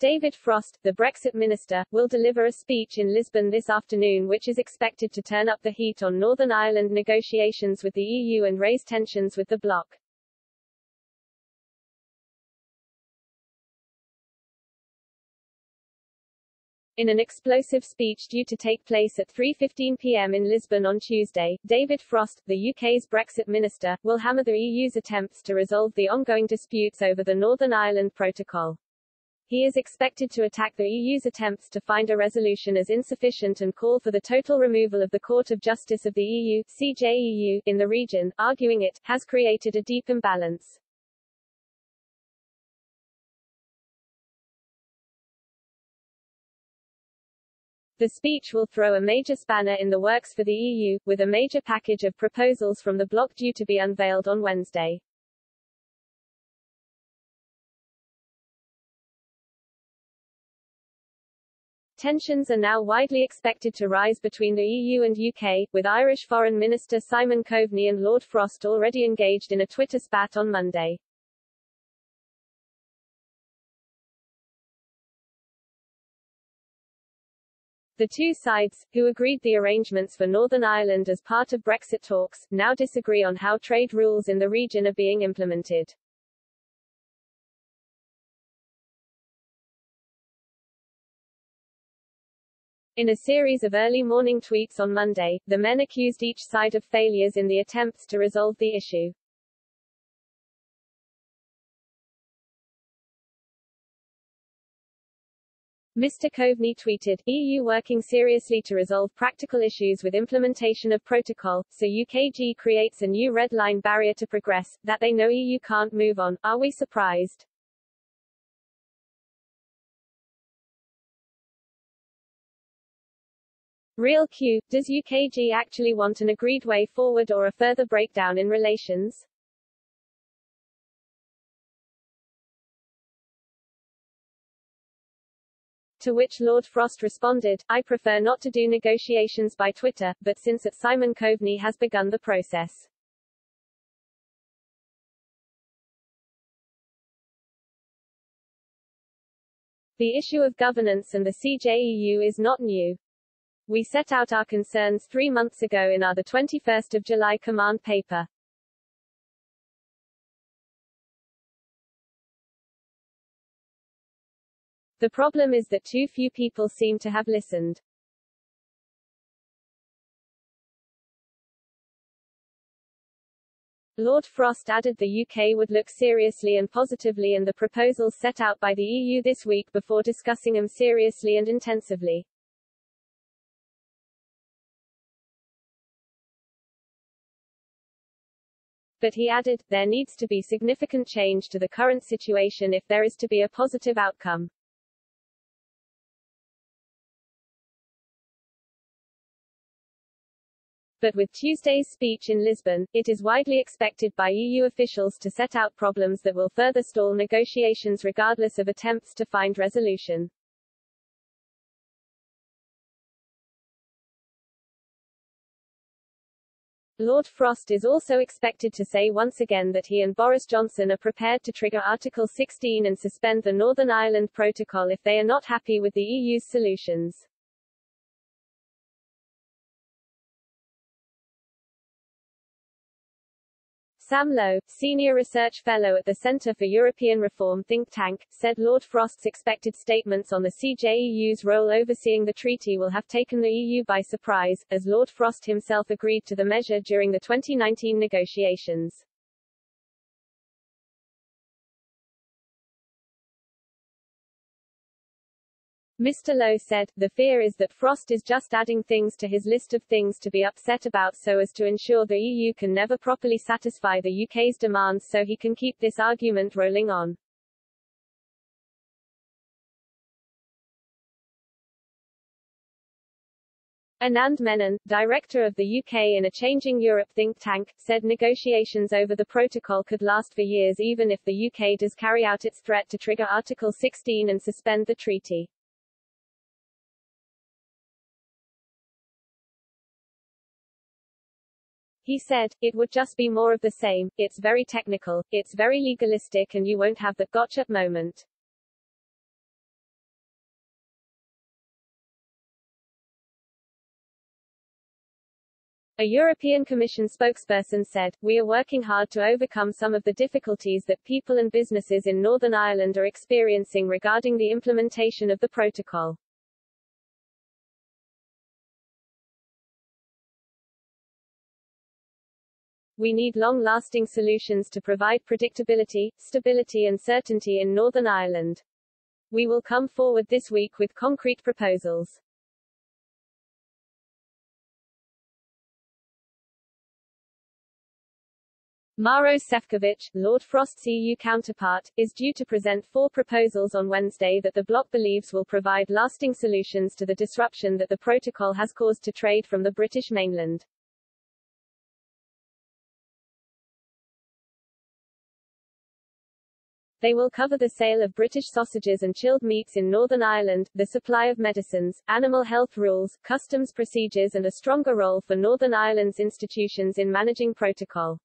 David Frost, the Brexit minister, will deliver a speech in Lisbon this afternoon which is expected to turn up the heat on Northern Ireland negotiations with the EU and raise tensions with the bloc. In an explosive speech due to take place at 3.15 p.m. in Lisbon on Tuesday, David Frost, the UK's Brexit minister, will hammer the EU's attempts to resolve the ongoing disputes over the Northern Ireland Protocol. He is expected to attack the EU's attempts to find a resolution as insufficient and call for the total removal of the Court of Justice of the EU CJEU, in the region, arguing it has created a deep imbalance. The speech will throw a major spanner in the works for the EU, with a major package of proposals from the bloc due to be unveiled on Wednesday. Tensions are now widely expected to rise between the EU and UK, with Irish Foreign Minister Simon Coveney and Lord Frost already engaged in a Twitter spat on Monday. The two sides, who agreed the arrangements for Northern Ireland as part of Brexit talks, now disagree on how trade rules in the region are being implemented. In a series of early morning tweets on Monday, the men accused each side of failures in the attempts to resolve the issue. Mr. Coveney tweeted, EU working seriously to resolve practical issues with implementation of protocol, so UKG creates a new red line barrier to progress, that they know EU can't move on, are we surprised? Real Q, does UKG actually want an agreed way forward or a further breakdown in relations? To which Lord Frost responded, I prefer not to do negotiations by Twitter, but since at Simon Coveney has begun the process. The issue of governance and the CJEU is not new. We set out our concerns three months ago in our 21 July command paper. The problem is that too few people seem to have listened. Lord Frost added the UK would look seriously and positively in the proposals set out by the EU this week before discussing them seriously and intensively. But he added, there needs to be significant change to the current situation if there is to be a positive outcome. But with Tuesday's speech in Lisbon, it is widely expected by EU officials to set out problems that will further stall negotiations regardless of attempts to find resolution. Lord Frost is also expected to say once again that he and Boris Johnson are prepared to trigger Article 16 and suspend the Northern Ireland Protocol if they are not happy with the EU's solutions. Sam Lowe, senior research fellow at the Centre for European Reform think tank, said Lord Frost's expected statements on the CJEU's role overseeing the treaty will have taken the EU by surprise, as Lord Frost himself agreed to the measure during the 2019 negotiations. Mr. Lowe said, the fear is that Frost is just adding things to his list of things to be upset about so as to ensure the EU can never properly satisfy the UK's demands so he can keep this argument rolling on. Anand Menon, director of the UK in a Changing Europe think tank, said negotiations over the protocol could last for years even if the UK does carry out its threat to trigger Article 16 and suspend the treaty. He said, it would just be more of the same, it's very technical, it's very legalistic and you won't have the gotcha moment. A European Commission spokesperson said, We are working hard to overcome some of the difficulties that people and businesses in Northern Ireland are experiencing regarding the implementation of the protocol. We need long-lasting solutions to provide predictability, stability and certainty in Northern Ireland. We will come forward this week with concrete proposals. Maro Sefcovic, Lord Frost's EU counterpart, is due to present four proposals on Wednesday that the bloc believes will provide lasting solutions to the disruption that the protocol has caused to trade from the British mainland. They will cover the sale of British sausages and chilled meats in Northern Ireland, the supply of medicines, animal health rules, customs procedures and a stronger role for Northern Ireland's institutions in managing protocol.